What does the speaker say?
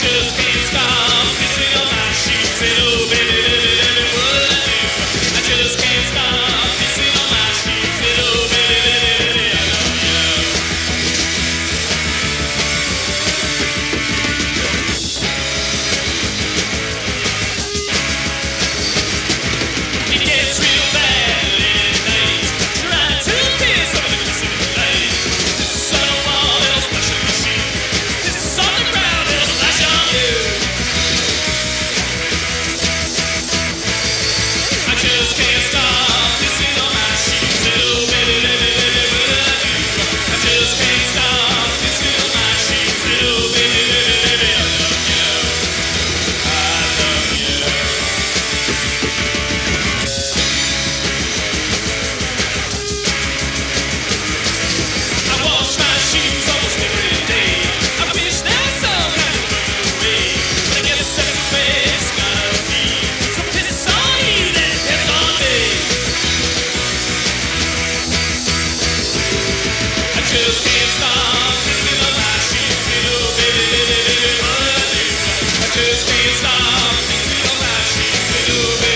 Just be sky. just can't stop. It's still that baby.